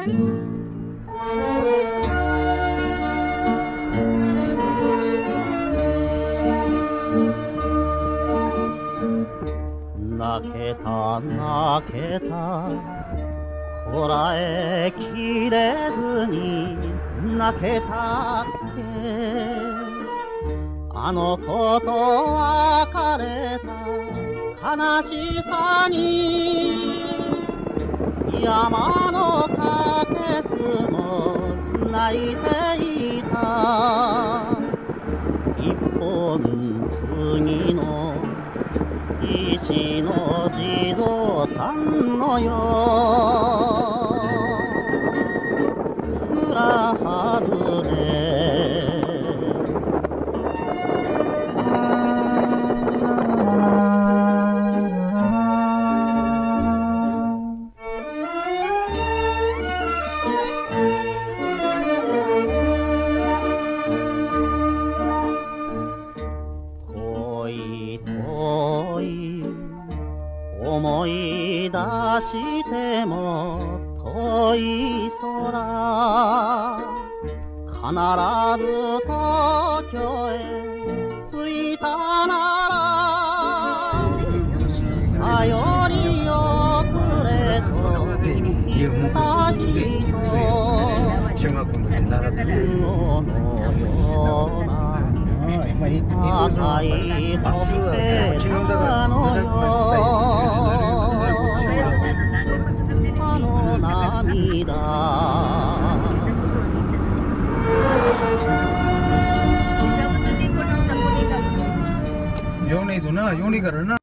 泣けた泣けた。こらえきれずに泣けたって。あの子と別れた悲しさに。山の竹すも泣いていた。一本杉の石の地蔵さんのよう。出しても遠い空必ず東京へ着いたなら頼りよくれと言った人中学校の時習ってる。のようなまあいいいい赤いほっぺたのよ用力搁这呢。